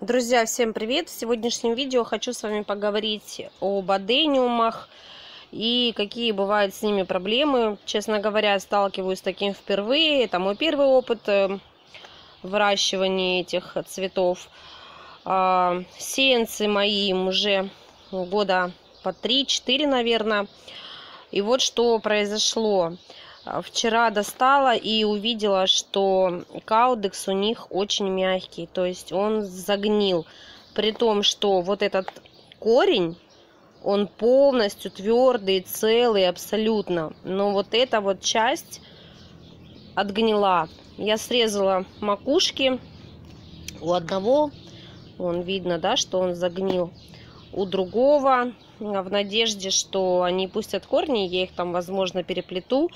Друзья, всем привет! В сегодняшнем видео хочу с вами поговорить об адениумах и какие бывают с ними проблемы. Честно говоря, сталкиваюсь с таким впервые. Это мой первый опыт э, выращивания этих цветов. А, сеянцы мои уже года по 3-4, наверное. И вот что произошло. Вчера достала и увидела, что каудекс у них очень мягкий, то есть он загнил. При том, что вот этот корень, он полностью твердый, целый, абсолютно. Но вот эта вот часть отгнила. Я срезала макушки у одного, вон видно, да, что он загнил. У другого в надежде, что они пустят корни, я их там, возможно, переплету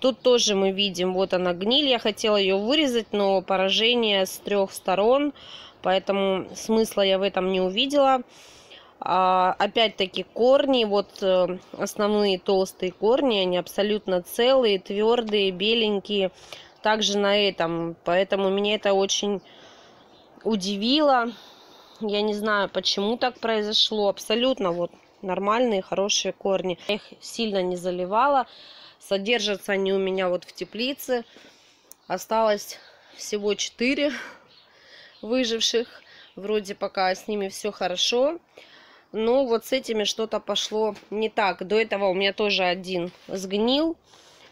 Тут тоже мы видим, вот она гниль. Я хотела ее вырезать, но поражение с трех сторон, поэтому смысла я в этом не увидела. А, Опять-таки корни, вот э, основные толстые корни, они абсолютно целые, твердые, беленькие. Также на этом, поэтому меня это очень удивило. Я не знаю, почему так произошло. Абсолютно вот нормальные, хорошие корни. Я их сильно не заливала. Содержатся они у меня вот в теплице. Осталось всего 4 выживших. Вроде пока с ними все хорошо. Но вот с этими что-то пошло не так. До этого у меня тоже один сгнил.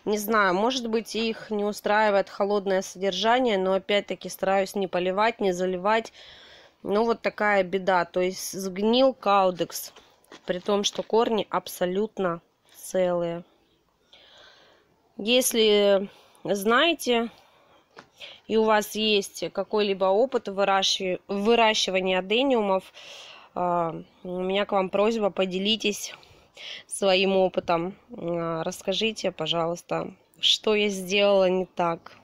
Не знаю, может быть их не устраивает холодное содержание, но опять-таки стараюсь не поливать, не заливать. Ну вот такая беда. То есть сгнил каудекс, при том, что корни абсолютно целые. Если знаете и у вас есть какой-либо опыт выращивания адениумов, а, у меня к вам просьба, поделитесь своим опытом. А, расскажите, пожалуйста, что я сделала не так.